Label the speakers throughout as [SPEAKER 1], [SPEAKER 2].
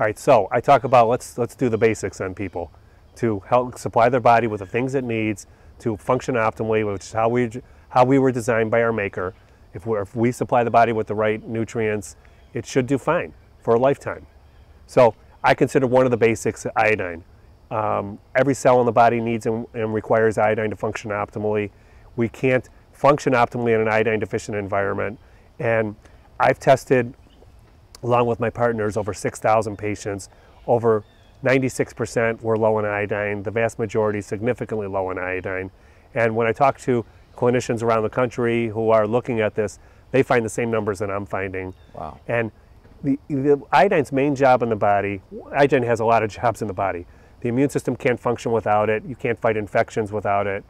[SPEAKER 1] All right, so I talk about let's let's do the basics on people to help supply their body with the things it needs to function optimally, which is how we how we were designed by our maker. If, we if we supply the body with the right nutrients, it should do fine for a lifetime. So I consider one of the basics iodine. Um, every cell in the body needs and, and requires iodine to function optimally. We can't function optimally in an iodine deficient environment. And I've tested, along with my partners, over 6,000 patients. Over 96% were low in iodine, the vast majority significantly low in iodine. And when I talk to clinicians around the country who are looking at this, they find the same numbers that I'm finding.
[SPEAKER 2] Wow.
[SPEAKER 1] And the, the iodine's main job in the body, iodine has a lot of jobs in the body. The immune system can't function without it. You can't fight infections without it.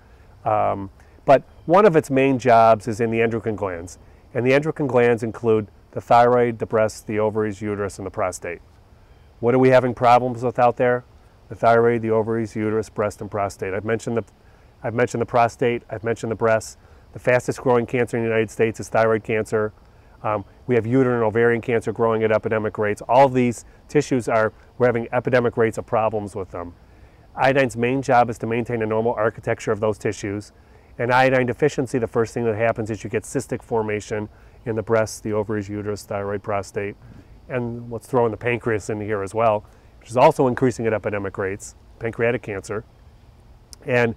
[SPEAKER 1] Um, but one of its main jobs is in the endocrine glands. And the endocrine glands include the thyroid, the breast, the ovaries, uterus, and the prostate. What are we having problems with out there? The thyroid, the ovaries, uterus, breast, and prostate. I've mentioned the, I've mentioned the prostate, I've mentioned the breast. The fastest growing cancer in the United States is thyroid cancer. Um, we have uterine and ovarian cancer growing at epidemic rates. All these tissues are, we're having epidemic rates of problems with them. Iodine's main job is to maintain a normal architecture of those tissues. And iodine deficiency, the first thing that happens is you get cystic formation in the breast, the ovaries, uterus, thyroid, prostate. And let's throw in the pancreas in here as well, which is also increasing at epidemic rates, pancreatic cancer. And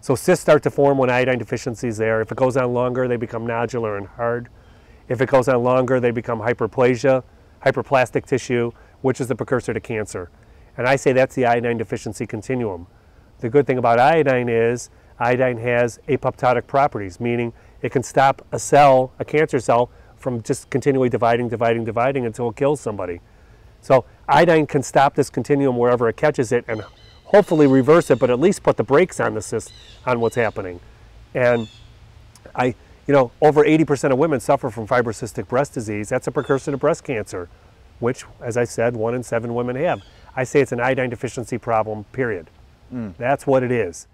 [SPEAKER 1] so cysts start to form when iodine deficiency is there. If it goes on longer, they become nodular and hard. If it goes on longer, they become hyperplasia, hyperplastic tissue, which is the precursor to cancer. And I say that's the iodine deficiency continuum. The good thing about iodine is iodine has apoptotic properties, meaning it can stop a cell, a cancer cell, from just continually dividing, dividing, dividing until it kills somebody. So iodine can stop this continuum wherever it catches it and hopefully reverse it, but at least put the brakes on the cyst, on what's happening. And I, you know, over 80% of women suffer from fibrocystic breast disease. That's a precursor to breast cancer, which, as I said, one in seven women have. I say it's an iodine deficiency problem, period. Mm. That's what it is.